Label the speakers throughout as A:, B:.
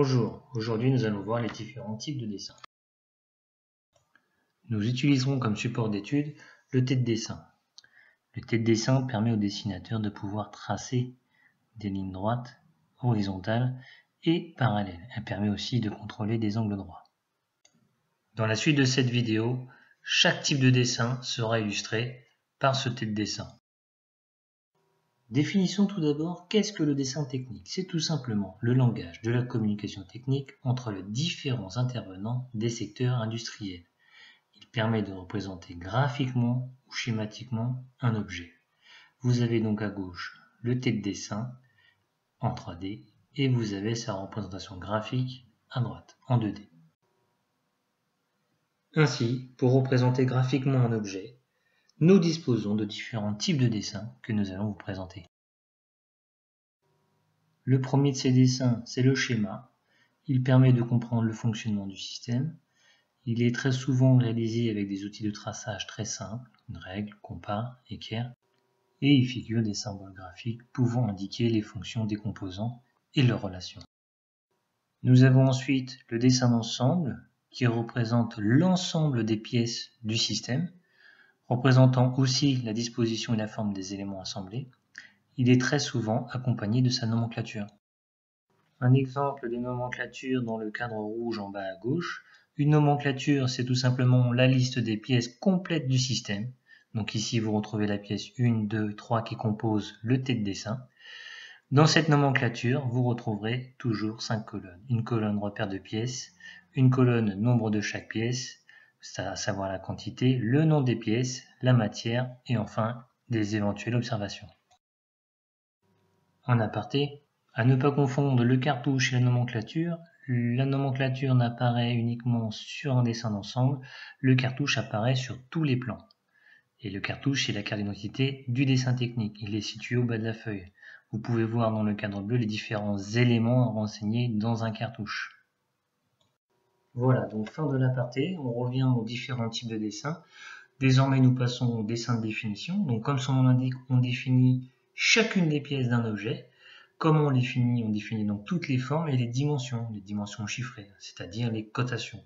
A: Bonjour, aujourd'hui nous allons voir les différents types de dessins. Nous utiliserons comme support d'étude le T de dessin. Le T de dessin permet au dessinateur de pouvoir tracer des lignes droites, horizontales et parallèles. Elle permet aussi de contrôler des angles droits. Dans la suite de cette vidéo, chaque type de dessin sera illustré par ce T de dessin. Définissons tout d'abord qu'est-ce que le dessin technique. C'est tout simplement le langage de la communication technique entre les différents intervenants des secteurs industriels. Il permet de représenter graphiquement ou schématiquement un objet. Vous avez donc à gauche le T de dessin en 3D et vous avez sa représentation graphique à droite en 2D. Ainsi, pour représenter graphiquement un objet, nous disposons de différents types de dessins que nous allons vous présenter. Le premier de ces dessins, c'est le schéma. Il permet de comprendre le fonctionnement du système. Il est très souvent réalisé avec des outils de traçage très simples, une règle, compas, équerre, et il figure des symboles graphiques pouvant indiquer les fonctions des composants et leurs relations. Nous avons ensuite le dessin d'ensemble qui représente l'ensemble des pièces du système représentant aussi la disposition et la forme des éléments assemblés, il est très souvent accompagné de sa nomenclature. Un exemple des nomenclatures dans le cadre rouge en bas à gauche. Une nomenclature, c'est tout simplement la liste des pièces complètes du système. Donc ici, vous retrouvez la pièce 1, 2, 3 qui compose le T de dessin. Dans cette nomenclature, vous retrouverez toujours 5 colonnes. Une colonne repère de pièces, une colonne nombre de chaque pièce, à savoir la quantité, le nom des pièces, la matière et enfin des éventuelles observations. En aparté, à ne pas confondre le cartouche et la nomenclature, la nomenclature n'apparaît uniquement sur un dessin d'ensemble, le cartouche apparaît sur tous les plans. Et le cartouche est la carte d'identité du dessin technique, il est situé au bas de la feuille. Vous pouvez voir dans le cadre bleu les différents éléments renseignés dans un cartouche. Voilà, donc fin de l'aparté, on revient aux différents types de dessins. Désormais, nous passons au dessin de définition. Donc, comme son nom l'indique, on définit chacune des pièces d'un objet. Comment on définit On définit donc toutes les formes et les dimensions, les dimensions chiffrées, c'est-à-dire les cotations,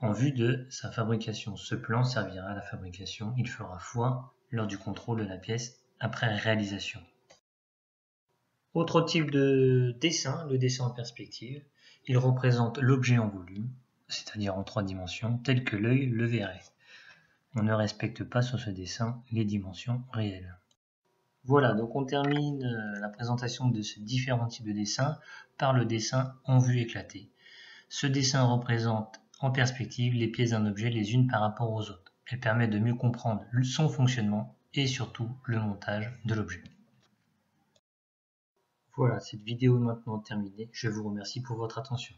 A: en vue de sa fabrication. Ce plan servira à la fabrication. Il fera foi lors du contrôle de la pièce après réalisation. Autre type de dessin, le dessin en perspective. Il représente l'objet en volume c'est-à-dire en trois dimensions, tel que l'œil le verrait. On ne respecte pas sur ce dessin les dimensions réelles. Voilà, donc on termine euh, la présentation de ces différents types de dessins par le dessin en vue éclatée. Ce dessin représente en perspective les pièces d'un objet les unes par rapport aux autres. Elle permet de mieux comprendre son fonctionnement et surtout le montage de l'objet. Voilà, cette vidéo est maintenant terminée. Je vous remercie pour votre attention.